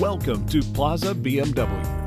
Welcome to Plaza BMW,